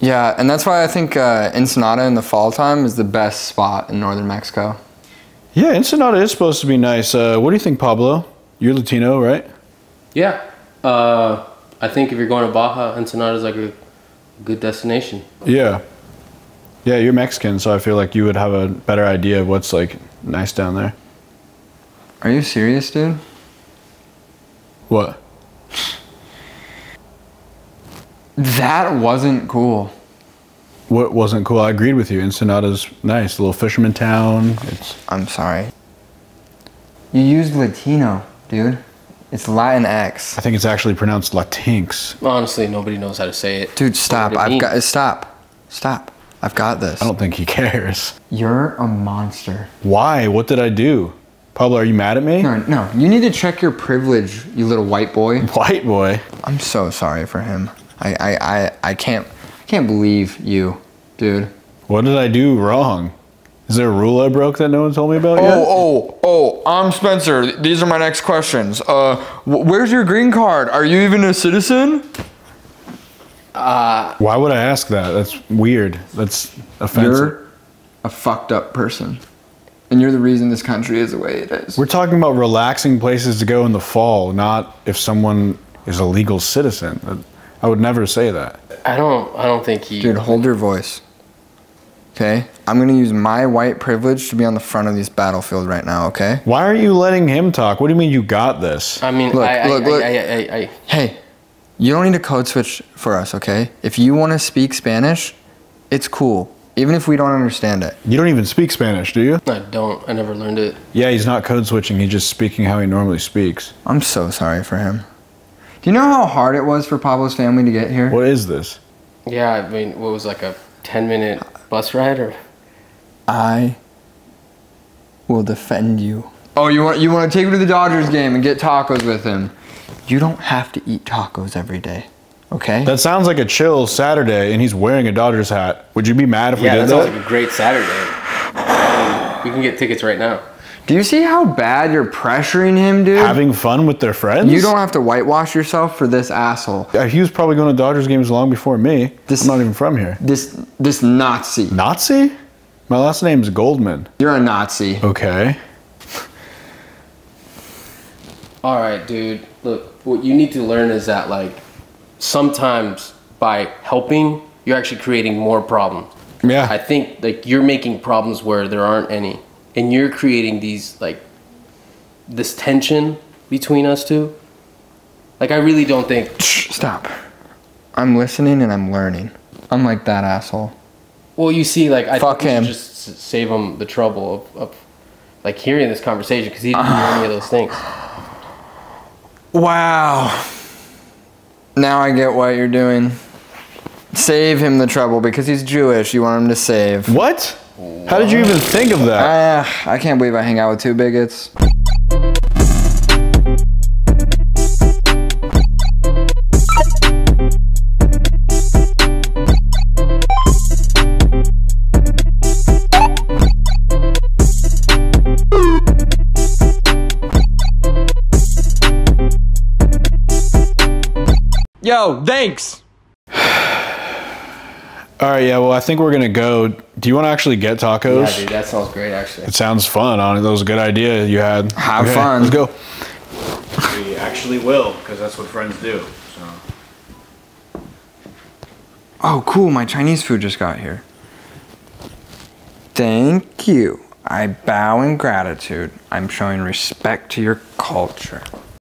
Yeah, and that's why I think uh, Ensenada in the fall time is the best spot in northern Mexico. Yeah, Ensenada is supposed to be nice. Uh, what do you think, Pablo? You're Latino, right? Yeah. Uh, I think if you're going to Baja, Ensenada is like a good destination. Yeah. Yeah, you're Mexican, so I feel like you would have a better idea of what's like nice down there. Are you serious, dude? What? That wasn't cool. What wasn't cool? I agreed with you. Ensenada's nice, a little fisherman town. It's I'm sorry. You used Latino, dude. It's Latinx. I think it's actually pronounced Latinx. Honestly, nobody knows how to say it. Dude, stop. I've means. got stop. Stop. I've got this. I don't think he cares. You're a monster. Why? What did I do? Pablo, are you mad at me? No, no. You need to check your privilege, you little white boy. White boy. I'm so sorry for him. I I I, I can't I can't believe you, dude. What did I do wrong? Is there a rule I broke that no one told me about yet? Oh, oh, oh, I'm Spencer. These are my next questions. Uh, wh- where's your green card? Are you even a citizen? Why would I ask that? That's weird. That's offensive. You're a fucked up person. And you're the reason this country is the way it is. We're talking about relaxing places to go in the fall, not if someone is a legal citizen. I would never say that. I don't. I don't think he. Dude, hold your voice. Okay? I'm gonna use my white privilege to be on the front of this battlefield right now, okay? Why are you letting him talk? What do you mean you got this? I mean, Look, I, look, I, look. I, I, I, I, Hey, you don't need to code switch for us, okay? If you wanna speak Spanish, it's cool. Even if we don't understand it. You don't even speak Spanish, do you? I don't. I never learned it. Yeah, he's not code switching. He's just speaking how he normally speaks. I'm so sorry for him. Do you know how hard it was for Pablo's family to get here? What is this? Yeah, I mean, what was like a ten minute bus ride or? I will defend you. Oh, you want you want to take him to the Dodgers game and get tacos with him? You don't have to eat tacos every day, okay? That sounds like a chill Saturday, and he's wearing a Dodgers hat. Would you be mad if Yeah, we did that did sounds like a great Saturday. We can get tickets right now. Do you see how bad you're pressuring him, dude? Having fun with their friends? you don't have to whitewash yourself for this asshole. Uh, He was probably going to Dodgers games long before me. This- I'm not even from here. This this Nazi. Nazi? My last name's Goldman. You're a Nazi. Okay. All right, dude. Look, what you need to learn is that like sometimes by helping, you're actually creating more problems. Yeah. I think like you're making problems where there aren't any, and you're creating these like this tension between us two. Like I really don't think. Stop. I'm listening and I'm learning. I'm like that asshole. Well, you see, like I Fuck think him. just save him the trouble of, of like hearing this conversation because he didn't hear any of those things. Wow. Now I get what you're doing. Save him the trouble because he's Jewish. You want him to save. What? How did you even think of that? Ah, I can't believe I hang out with two bigots. Yo, thanks. All right, yeah, well, I think we're going to go. Do you want to actually get tacos? Yeah, dude, that sounds great actually. It sounds fun, on it. That was a good idea you had. Have fun. Let's go. We actually will, because that's what friends do. So. Oh, cool. My Chinese food just got here. Thank you. I bow in gratitude. I'm showing respect to your culture.